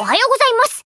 おはようございます。